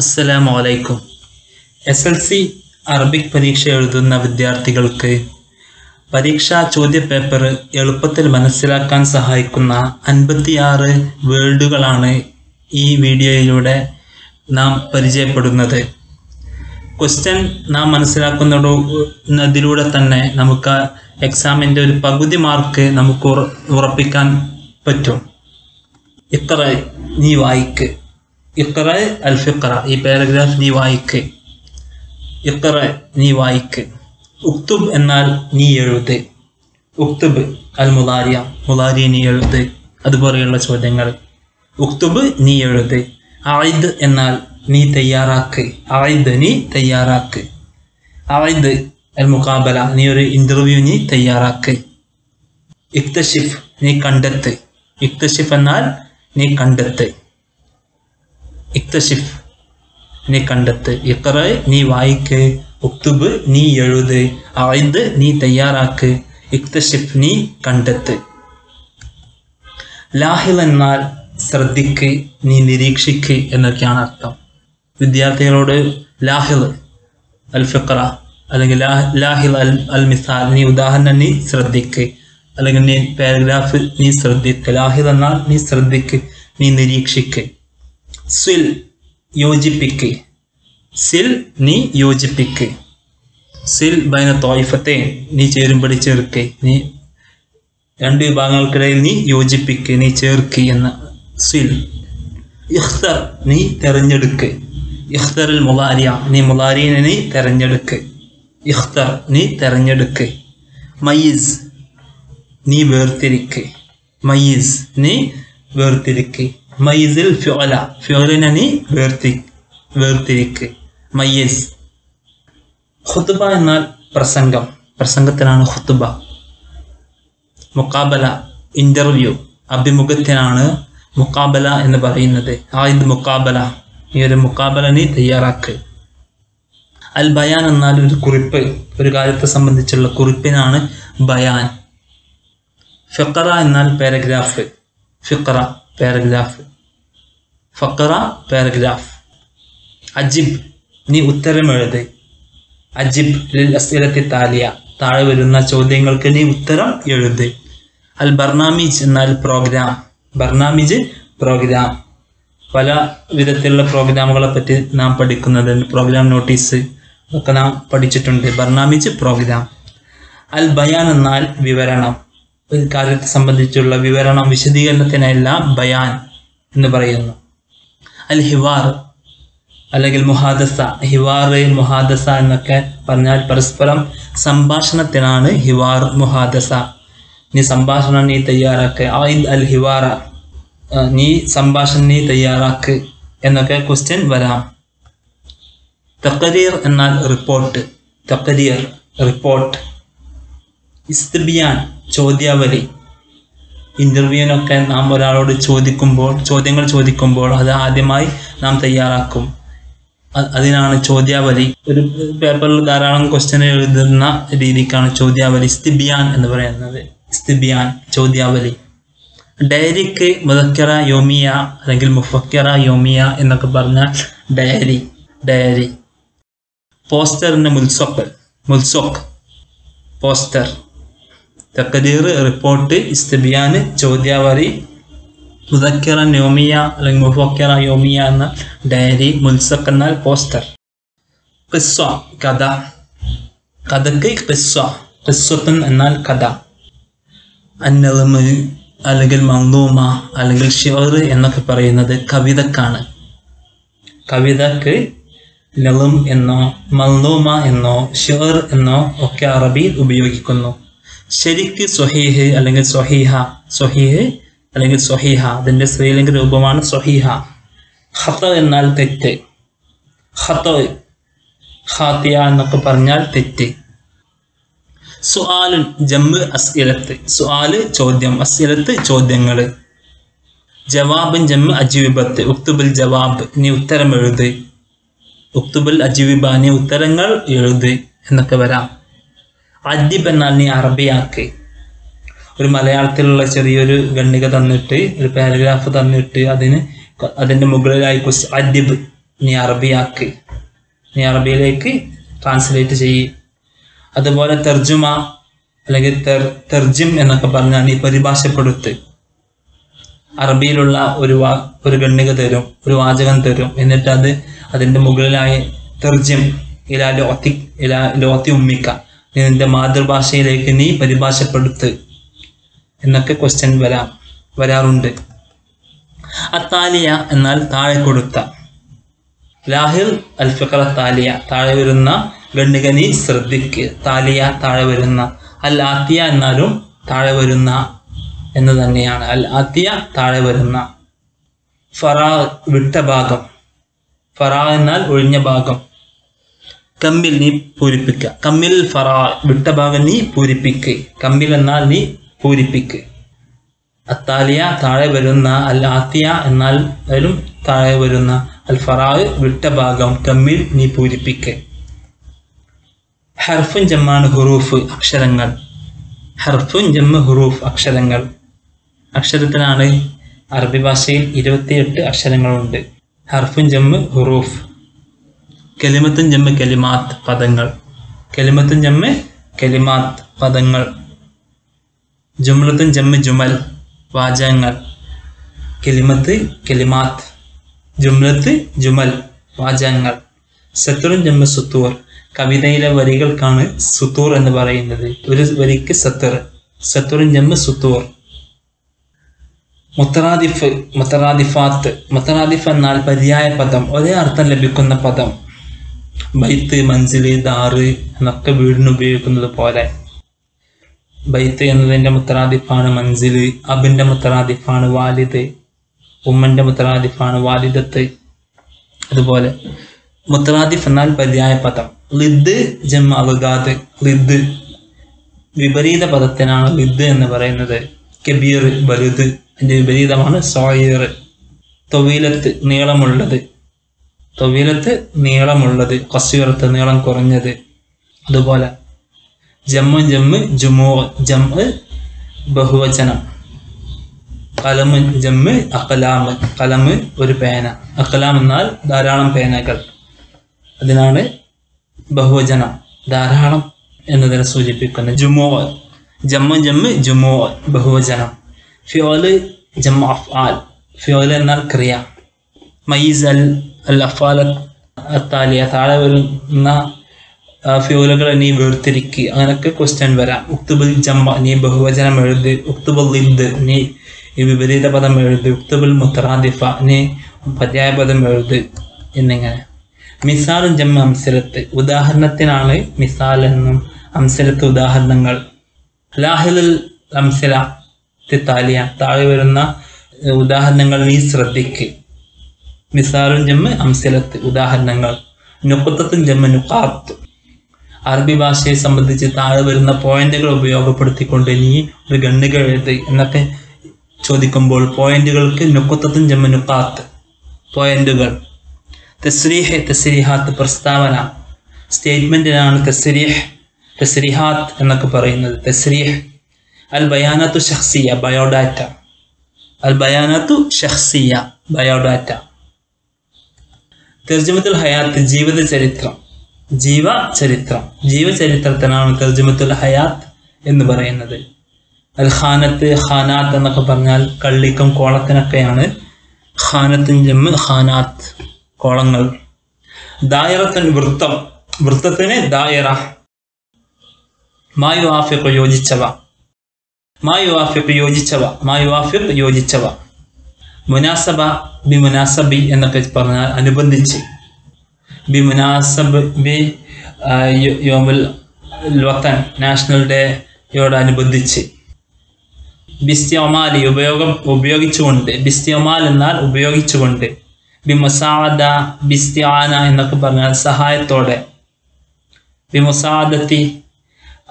അസ്സലാമു അലൈക്കും S L C Arabic പരീക്ഷ എഴുതുന്ന വിദ്യാർത്ഥികൾക്ക് പരീക്ഷാ ചോദ്യപേപ്പർ എളുപ്പത്തിൽ മനസ്സിലാക്കാൻ സഹായിക്കുന്ന അൻപത്തിയാറ് വേർഡുകളാണ് ഈ വീഡിയോയിലൂടെ നാം പരിചയപ്പെടുന്നത്. ക്വസ്റ്റ്യൻ നാം മനസ്സിലാക്കുന്നതിലൂടെ തന്നെ നമുക്ക് എക്സാമിന്റെ ഒരു പകുതി മാർക്ക് നമുക്ക് ഉറപ്പിക്കാൻ പറ്റും. ഇത്ര നീ വായിക്ക്. ഇത്ര അൽ ഫിഖറ ഈ പാരഗ്രാഫ് നീ വായിക്ക്. ഇക്കറ നീ വായിക്ക്. ഉക്തുബ് എന്നാൽ നീ എഴുത്. ഉക്തുബ് അൽ മുലാരിയ മുലാരിയ നീ എഴുത്. അതുപോലെയുള്ള ചോദ്യങ്ങൾ. ഉക്തുബ് നീ എഴുത്. ആയിദ് എന്നാൽ നീ തയ്യാറാക്ക്. ആയിദ് നീ തയ്യാറാക്ക്. ആയിദ് അൽ മുഖാബല നീ ഒരു ഇന്റർവ്യൂ നീ തയ്യാറാക്ക്. ഇക്തഷിഫ് നീ കണ്ടെത്ത്. ഇക്തഷിഫ് എന്നാൽ നീ കണ്ടെത്ത്. ഇക്തഷിഫ് നീ കണ്ടെത്ത്. ഇഖറ നീ വായിക്ക്. ഉക്തുബ് നീ എഴുത്. ആയിദ് നീ തയ്യാറാക്ക്. ഇക്തശിഫ് നീ കണ്ടെത്ത്. ലാഹിൽ എന്നാൽ ശ്രദ്ധിക്ക് നീ നിരീക്ഷിക്ക് എന്നൊക്കെയാണ് അർത്ഥം. വിദ്യാർത്ഥികളോട് ലാഹിൽ അൽ ഫിക്ര അല്ലെങ്കിൽ ലാഹിൽ അൽ അൽ മിസാൽ നീ ഉദാഹരണം നീ ശ്രദ്ധിക്ക്. അല്ലെങ്കിൽ നീ പാരഗ്രാഫ് നീ ശ്രദ്ധിക്ക്. ലാഹിൽ എന്നാൽ നീ ശ്രദ്ധിക്ക് നീ നിരീക്ഷിക്ക്. സ്വിൽ യോജിപ്പിക്ക്. സിൽ നീ യോജിപ്പിക്ക്. സിൽ ബൈന തോയിഫത്തെ നീ ചേരുമ്പടി ചേർക്ക്. നീ രണ്ട് വിഭാഗങ്ങൾക്കിടയിൽ നീ യോജിപ്പിക്ക് നീ ചേർക്ക് എന്ന സിൽ. ഇഖ്തർ നീ തെരഞ്ഞെടുക്ക്. ഇഖ്തറിൽ മുലാരിയ നീ മുലാരിയെ നീ തെരഞ്ഞെടുക്ക്. ഇഖ്തർ നീ തെരഞ്ഞെടുക്ക്. മയ്യിസ് നീ വേർതിരിക്ക്. മയ്യിസ് നീ വേർതിരിക്ക്. മയ്യിസിൽ ഫ്യോല ഫ്യോലിനെ നീ വേർതി വേർതിരിക്ക്. മയ്യിസ്. ഖുത്ബ എന്നാൽ പ്രസംഗം. പ്രസംഗത്തിനാണ് ഖുത്ബ. മുക്കാബല ഇന്റർവ്യൂ അഭിമുഖത്തിനാണ് മുക്കാബല എന്ന് പറയുന്നത്. ആയത് മുക്കാബല ഈ ഒരു മുക്കാബല നീ തയ്യാറാക്ക്. അൽ ബയാൻ എന്നാൽ ഒരു കുറിപ്പ്. ഒരു കാര്യത്തെ സംബന്ധിച്ചുള്ള കുറിപ്പിനാണ് ബയാൻ. ഫിക്കറ എന്നാൽ പാരഗ്രാഫ്. ഫിക്കറ പാരഗ്രാഫ്. ഫക്കറ പാരഗ്രാഫ്. അജിബ് നീ ഉത്തരം എഴുത്. അജിബ് ലിൽ താലിയ താഴെ വരുന്ന ചോദ്യങ്ങൾക്ക് നീ ഉത്തരം എഴുത്. അൽ ബർണാമിജ് എന്നാൽ പ്രോഗ്രാം. ബർണാമിജ് പ്രോഗ്രാം. പല വിധത്തിലുള്ള പ്രോഗ്രാമുകളെ പറ്റി നാം പഠിക്കുന്നത് പ്രോഗ്രാം നോട്ടീസ് ഒക്കെ നാം പഠിച്ചിട്ടുണ്ട്. ബർണാമിജ് പ്രോഗ്രാം. അൽ ബയാൻ എന്നാൽ വിവരണം. ഒരു കാര്യത്തെ സംബന്ധിച്ചുള്ള വിവരണം വിശദീകരണത്തിനെല്ലാം ബയാൻ എന്ന് പറയുന്നു. അൽ ഹിവാർ അല്ലെങ്കിൽ മുഹാദസ ഹിവാർ മുഹാദസ എന്നൊക്കെ പറഞ്ഞാൽ പരസ്പരം സംഭാഷണത്തിനാണ് ഹിവാർ മുഹാദസ. നീ സംഭാഷണം നീ തയ്യാറാക്ക്. ആയിദ് അൽ ഹിവാറ നീ സംഭാഷണം നീ തയ്യാറാക്ക് എന്നൊക്കെ ക്വസ്റ്റ്യൻ വരാം. തക്കരീർ എന്നാൽ റിപ്പോർട്ട് തക്കരീർ റിപ്പോർട്ട് ഇസ്തിബിയാൻ ചോദ്യാവലി. ഇന്റർവ്യൂവിനൊക്കെ നാം ഒരാളോട് ചോദിക്കുമ്പോൾ ചോദ്യങ്ങൾ ചോദിക്കുമ്പോൾ അത് ആദ്യമായി നാം തയ്യാറാക്കും. അതിനാണ് ചോദ്യാവലി. ഒരു പേപ്പറിൽ ധാരാളം ക്വസ്റ്റ്യൻ എഴുതുന്ന രീതിക്കാണ് ചോദ്യാവലി. സ്തിബിയാൻ എന്ന് പറയുന്നത്. സ്തിബിയാൻ ചോദ്യാവലി. ഡയറിക്ക് മുതക്കറ യോമിയ അല്ലെങ്കിൽ മുഫക്കറ യോമിയ എന്നൊക്കെ പറഞ്ഞാൽ ഡയറി ഡയറി. പോസ്റ്ററിന് മുൽസൊക്കൽ മുൽസൊക്ക് പോസ്റ്റർ. തക്കദീർ റിപ്പോർട്ട് ഇസ്തബിയാൻ ചോദ്യാവലി മുതക്കിറ നോമിയ അല്ലെങ്കിൽ മുഫക്കിറ യോമിയ എന്ന ഡയറി മുൽസക്ക് എന്നാൽ പോസ്റ്റർ. ഖിസ്സ കഥ. കഥക്ക് ഖിസ്സ ഖിസ്സത്തുൻ എന്നാൽ കഥ. അന്നലമ് അല്ലെങ്കിൽ മന്ദൂമ അല്ലെങ്കിൽ ഷിവർ എന്നൊക്കെ പറയുന്നത് കവിതക്കാണ്. കവിതക്ക് ലളും എന്നോ മന്ദൂമ എന്നോ ഷിവർ എന്നോ ഒക്കെ അറബിയിൽ ഉപയോഗിക്കുന്നു. ശരിക്ക് സൊഹീഹ് അല്ലെങ്കിൽ സൊഹീഹ സൊഹീഹ് അല്ലെങ്കിൽ സൊഹീഹ അതിന്റെ സ്ത്രീലിംഗ രൂപമാണ് സൊഹീഹ ഖത്ത എന്നാൽ തെറ്റ്. ഖത്തോ ഖാത്തിയ എന്നൊക്കെ പറഞ്ഞാൽ തെറ്റ്. സുആലുൻ ജമ്മ് അസ്ഇലത്ത്. സുആൽ ചോദ്യം. അസ്ഇലത്ത് ചോദ്യങ്ങൾ ജവാബുൻ ജമ്മ് അജീബത്ത് ഉക്തുബുൽ ജവാബ് നീ ഉത്തരം എഴുത്. ഉക്തുബുൽ അജീബ നീ ഉത്തരങ്ങൾ എഴുത്. എന്നൊക്കെ വരാം. അദ്ദിബ് എന്നാൽ നീ അറബിയാക്ക്. ഒരു മലയാളത്തിലുള്ള ചെറിയൊരു ഖണ്ഡിക തന്നിട്ട് ഒരു പാരഗ്രാഫ് തന്നിട്ട് അതിന് അതിന്റെ മുകളിലായി കുസ് അദ്ദിബ് നീ അറബിയാക്ക്. നീ അറബിയിലേക്ക് ട്രാൻസ്ലേറ്റ് ചെയ്യ്. അതുപോലെ തെർജുമ അല്ലെങ്കിൽ തെർ തെർജിം എന്നൊക്കെ പറഞ്ഞാൽ നീ പരിഭാഷപ്പെടുത്ത്. അറബിയിലുള്ള ഒരു വാ ഒരു ഗണ്ണിക തരും ഒരു വാചകം തരും. എന്നിട്ട് അത് അതിന്റെ മുകളിലായി തെർജിം ഇല ലോത്തി ഇലാ ലോത്തി ഉമ്മിക്ക. നിന്റെ മാതൃഭാഷയിലേക്ക് നീ പരിഭാഷപ്പെടുത്ത് എന്നൊക്കെ ക്വസ്റ്റ്യൻ വരാം വരാറുണ്ട്. അത്താലിയ എന്നാൽ താഴെ കൊടുത്ത. ലാഹിർ അൽ അത്താലിയ താലിയ താഴെ വരുന്ന ഗണ്ണിക നീ ശ്രദ്ധിക്ക്. താലിയ താഴെ വരുന്ന. അൽ ആത്തിയ എന്നാലും താഴെ വരുന്ന എന്ന് തന്നെയാണ്. അൽ ആത്തിയ താഴെ വരുന്ന. ഫറാ വിട്ട ഭാഗം. ഫറാ എന്നാൽ ഒഴിഞ്ഞ ഭാഗം. കമ്മിൽ നീ പൂരിപ്പിക്കുക കമ്മിൽ ഫറാ വിട്ട ഭാഗം നീ പൂരിപ്പിക്ക്. കമ്മിൽ എന്നാൽ നീ പൂരിപ്പിക്ക്. അത്താലിയ താഴെ വരുന്ന അൽ ആത്തിയ എന്നാൽ വരും താഴെ വരുന്ന അൽ ഫറാ വിട്ട ഭാഗം കമ്മിൽ നീ പൂരിപ്പിക്ക്. ഹർഫുൻ ജമ്മാണ് ഹുറൂഫ് അക്ഷരങ്ങൾ. ഹർഫുൻ ജമ്മ് ഹുറൂഫ് അക്ഷരങ്ങൾ. അക്ഷരത്തിനാണ് അറബി ഭാഷയിൽ ഇരുപത്തിയെട്ട് അക്ഷരങ്ങളുണ്ട്. ഹർഫുൻ ജമ്മ് ഹുറൂഫ്. കെലിമത്തും ജമ്മ കെലിമാത്ത് പദങ്ങൾ. കെലിമത്തും ജമ്മ കെലിമാത്ത് പദങ്ങൾ. ജുമലത്തും ജമ്മ ജുമൽ വാചകങ്ങൾ. കെലിമത്ത് കെലിമാത്ത്. ജുമലത്ത് ജുമൽ വാചകങ്ങൾ. സത്തുറും ജമ്മ സുത്തൂർ. കവിതയിലെ വരികൾക്കാണ് സുത്തൂർ എന്ന് പറയുന്നത്. ഒരു വരിക്ക് സത്തർ. സത്തുറും ജമ്മ സുത്തൂർ. മുത്തറാദിഫ് മുത്തറാദിഫാത്ത്. മുത്തറാദിഫ് എന്നാൽ പര്യായ പദം. ഒരേ അർത്ഥം ലഭിക്കുന്ന പദം. ബൈത്ത് മഞ്ചിൽ ദാറ് എന്നൊക്കെ വീടിന് ഉപയോഗിക്കുന്നത് പോലെ. ബൈത്ത് എന്നതിന്റെ മുത്തറാദിഫാണ് മഞ്ചിൽ അബിന്റെ മുത്തറാദിഫാണ് വാലിദ് ഉമ്മന്റെ മുത്തറാദിഫാണ് വാലിദത്ത്. അതുപോലെ മുത്തറാദിഫ് എന്നാൽ പര്യായ പദം. ലിദ് ജം അവഗാദ്. ലിദ് വിപരീത പദത്തിനാണ് ലിദ് എന്ന് പറയുന്നത്. കബീർ വലുത് അതിന്റെ വിപരീതമാണ് സോയർ. തൊവീലത്ത് നീളമുള്ളത്. തൊവീലത്ത് നീളമുള്ളത് കസ്യൂറത്ത് നീളം കുറഞ്ഞത്. അതുപോലെ ജമ്മ് ജമ്മ് ജുമോ ജമ്മ് ബഹുവചനം. കലമ് ജമ്മ് അക്കലാമ്. കലമ് ഒരു പേന. അക്കലാം എന്നാൽ ധാരാളം പേനകൾ. അതിനാണ് ബഹുവചനം. ധാരാളം എന്നതിനെ സൂചിപ്പിക്കുന്നത്. ജുമോ ജമ്മു ജമ്മ് ജുമോ ബഹുവചനം. ഫിയോൽ ജമ്മ അഫ്ആൽ. ഫിയോൽ എന്നാൽ ക്രിയ. മൈസ് അൽ അൽ അഫാൽ അത്താലിയ താഴെ വരുന്ന ഫ്യൂലുകൾ നീ വേർതിരിക്കുക അങ്ങനൊക്കെ ക്വസ്റ്റ്യൻ വരാം. ഉക്തുബുൽ ജമ്മ നീ ബഹുവചനം എഴുതി ഉക്തുബുൽ ലിദ് നീ വിപരീത പദം എഴുതി ഉക്തുബുൽ മുത്തറാദിഫ നീ പര്യായ പദം എഴുതി എന്നിങ്ങനെ. മിസാലും ജമ്മ അംസരത്ത് ഉദാഹരണത്തിനാണ് മിസാൽ എന്നും അംസരത്ത് ഉദാഹരണങ്ങൾ. ലാഹിലുൽ അംസല താലിയ താഴെ വരുന്ന ഉദാഹരണങ്ങൾ നീ ശ്രദ്ധിക്ക്. മിസാലും ജമ്മ അംസലത്ത് ഉദാഹരണങ്ങൾ നുക്കുത്തത്തും ജമ്മ നുക്കാത്ത് അറബി ഭാഷയെ സംബന്ധിച്ച് താഴെ വരുന്ന പോയിന്റുകൾ ഉപയോഗപ്പെടുത്തിക്കൊണ്ട് നീ ഒരു ഗണ്ണിക എഴുതി എന്നൊക്കെ ചോദിക്കുമ്പോൾ പോയിന്റുകൾക്ക് നുക്കുത്തത്തും ജമ്മ നുക്കാത്ത് പോയിന്റുകൾ. തസ്രീഹ് തസ്രീഹാത്ത് പ്രസ്താവന. സ്റ്റേറ്റ്മെന്റിനാണ് തസ്രീഹ് തസ്രീഹാത്ത് എന്നൊക്കെ പറയുന്നത്. തസ്രീഹ്. അൽ ബയാനത്തു ഷഹ്സിയ ബയോഡാറ്റ. അൽ ബയാനത്തു ഷഹ്സിയ ബയോഡാറ്റ. തെർജമത്തുൽ ഹയാത്ത് ജീവിത ചരിത്രം ജീവ ചരിത്രം ജീവചരിത്രത്തിനാണ് തെർജമത്തുൽ ഹയാത്ത് എന്ന് പറയുന്നത്. അൽ ഖാനത്ത് ഖാനാത്ത് എന്നൊക്കെ പറഞ്ഞാൽ കള്ളിക്കും കോളത്തിനൊക്കെയാണ്. ഖാനത്തിൻ ജമ്മ് ഖാനാത്ത് കോളങ്ങൾ. ദായറത്തൻ വൃത്തം. വൃത്തത്തിന് ദായറ. മായു ആഫിഖ് യോജിച്ചവ. മായു ആഫിഖ് യോജിച്ചവ. മായു ആഫിഖ് യോജിച്ചവ. മുനാസബ ബി മുനാസബി എന്നൊക്കെ പറഞ്ഞാൽ അനുബന്ധിച്ച്. ബി മുനാസബ് ബി യോമുൽ വത്തൻ നാഷണൽ ഡേയോടനുബന്ധിച്ച് ബിസ്തിയമാലി ഉപയോഗം ഉപയോഗിച്ചുകൊണ്ട് ബിസ്തിയമാൽ എന്നാൽ ഉപയോഗിച്ചുകൊണ്ട് ബി മുസാദ ബിസ്തിയാന എന്നൊക്കെ പറഞ്ഞാൽ സഹായത്തോടെ. ബി മുസാദത്തി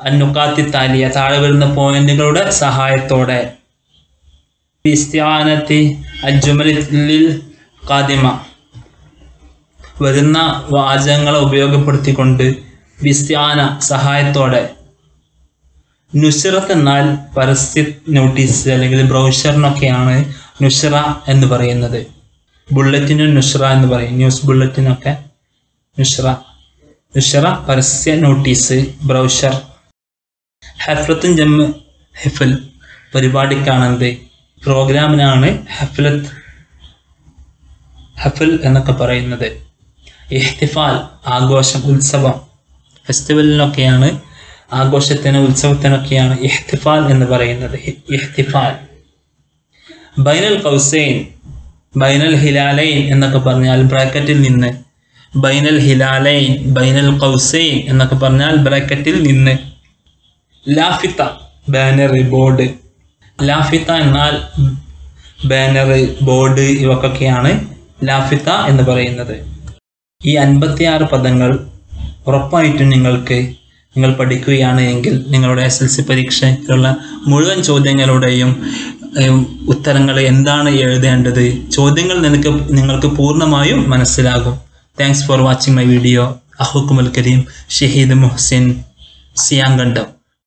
അന്നുക്കാത്തി താലിയ താഴെ വരുന്ന പോയിന്റുകളുടെ സഹായത്തോടെ. ബിസ്തിയാനത്തി അജുമലിൽ കാദിമ വരുന്ന വാചകങ്ങളെ ഉപയോഗപ്പെടുത്തിക്കൊണ്ട് വിസ്ത്യാന സഹായത്തോടെ നുഷറത്ത് എന്നാൽ പരസ്യ നോട്ടീസ് അല്ലെങ്കിൽ ബ്രൗഷറിനൊക്കെയാണ് നുഷറ എന്ന് പറയുന്നത്. ബുള്ളറ്റിന് നുഷറ എന്ന് പറയും. ന്യൂസ് ബുള്ളറ്റിനൊക്കെ നുഷറ നുഷറ പരസ്യ നോട്ടീസ് ബ്രൗഷർ ഹെഫ്രത്തും ജമ്മ് ഹെഫൽ പരിപാടിക്കാണെന്ത് പ്രോഗ്രാമിനാണ് ഹഫ്ലത്ത് ഹഫൽ എന്നൊക്കെ പറയുന്നത്. എഹ്തിഫാൽ ആഘോഷം ഉത്സവം. ഫെസ്റ്റിവലിനൊക്കെയാണ് ആഘോഷത്തിന് ഉത്സവത്തിനൊക്കെയാണ് എഹ്തിഫാൽ എന്ന് പറയുന്നത്. എഹ്തിഫാൽ ബൈനൽ കൗസൈൻ ബൈനൽ ഹിലാലൈൻ എന്നൊക്കെ പറഞ്ഞാൽ ബ്രാക്കറ്റിൽ നിന്ന്. ബൈനൽ ഹിലാലൈൻ ബൈനൽ കൗസൈൻ എന്നൊക്കെ പറഞ്ഞാൽ ബ്രാക്കറ്റിൽ നിന്ന്. ലാഫിത്ത ബാനർ ബോർഡ്. ലാഫിത്ത എന്നാൽ ബാനർ ബോർഡ് ഇവക്കൊക്കെയാണ് ലാഫിത്ത എന്ന് പറയുന്നത്. ഈ അൻപത്തിയാറ് പദങ്ങൾ ഉറപ്പായിട്ടും നിങ്ങൾക്ക് നിങ്ങൾ പഠിക്കുകയാണ് എങ്കിൽ നിങ്ങളുടെ എസ് എൽ സി പരീക്ഷയ്ക്കുള്ള മുഴുവൻ ചോദ്യങ്ങളുടെയും ഉത്തരങ്ങൾ എന്താണ് എഴുതേണ്ടത്? ചോദ്യങ്ങൾ നിനക്ക് നിങ്ങൾക്ക് പൂർണമായും മനസ്സിലാകും. Thanks for watching my video അഹുക്കുമൽ കരീം ഷഹീദ് മുഹ്സിൻ സിയാങ്കണ്ടം.